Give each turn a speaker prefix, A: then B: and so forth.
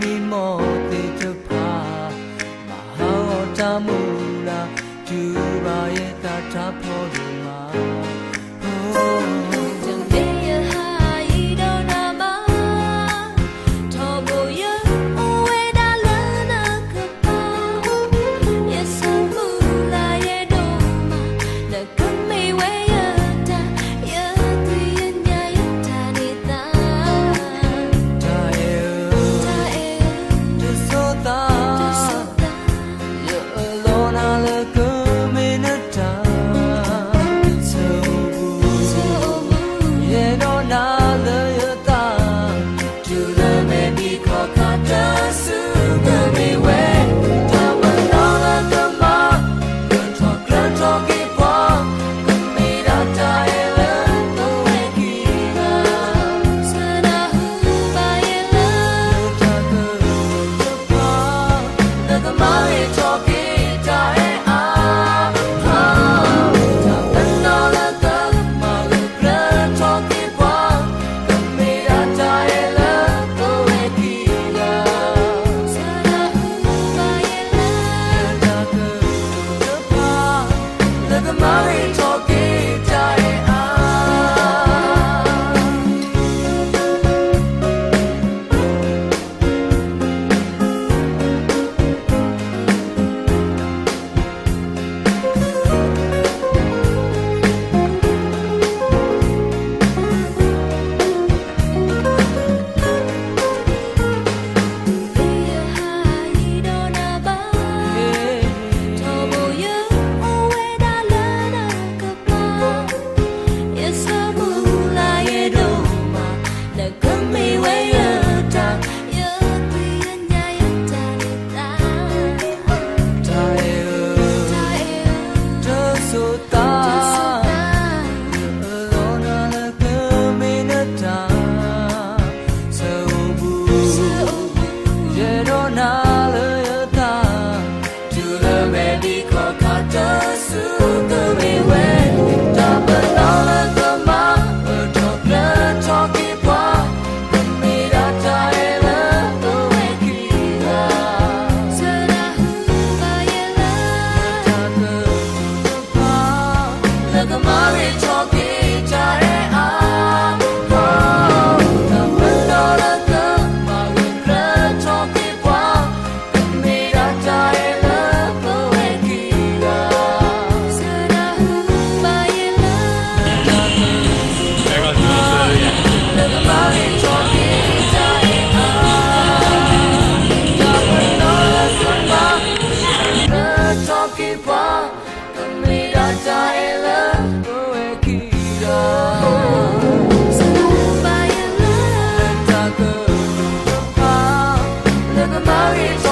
A: မီမောတေတဖာမဟာတာမူလာကျူပါရဲ့တာတာဖို့ glory.